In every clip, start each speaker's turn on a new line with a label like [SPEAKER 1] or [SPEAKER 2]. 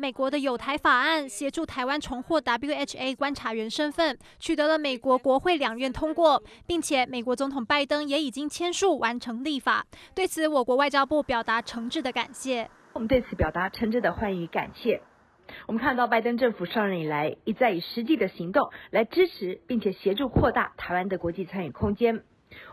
[SPEAKER 1] 美国的有台法案协助台湾重获 WHA 观察员身份，取得了美国国会两院通过，并且美国总统拜登也已经签署完成立法。对此，我国外交部表达诚挚的感谢。
[SPEAKER 2] 我们对此表达诚挚的欢迎与感谢。我们看到拜登政府上任以来，一再以实际的行动来支持并且协助扩大台湾的国际参与空间。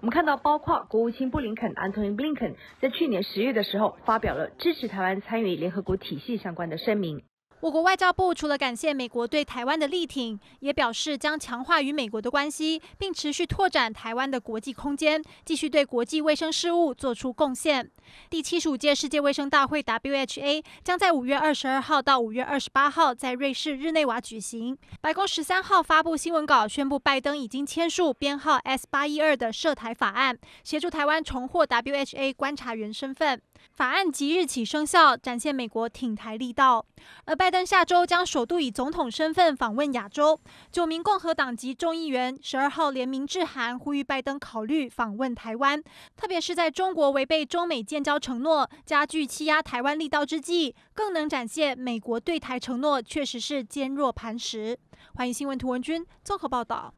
[SPEAKER 2] 我们看到，包括国务卿布林肯安东尼布林肯在去年十月的时候，发表了支持台湾参与联合国体系相关的声明。
[SPEAKER 1] 我国外交部除了感谢美国对台湾的力挺，也表示将强化与美国的关系，并持续拓展台湾的国际空间，继续对国际卫生事务做出贡献。第七十五届世界卫生大会 （WHA） 将在五月二十二号到五月二十八号在瑞士日内瓦举行。白宫十三号发布新闻稿，宣布拜登已经签署编号 S 八一二的涉台法案，协助台湾重获 WHA 观察员身份。法案即日起生效，展现美国挺台力道。而拜登下周将首度以总统身份访问亚洲，九名共和党籍众议员十二号联名致函，呼吁拜登考虑访问台湾，特别是在中国违背中美建交承诺、加剧欺压台湾力道之际，更能展现美国对台承诺确实是坚若磐石。欢迎新闻图文君综合报道。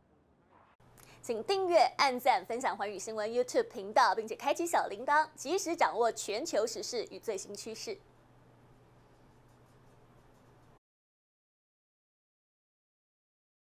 [SPEAKER 3] 请订阅、按赞、分享环宇新闻 YouTube 频道，并且开启小铃铛，及时掌握全球时事与最新趋势。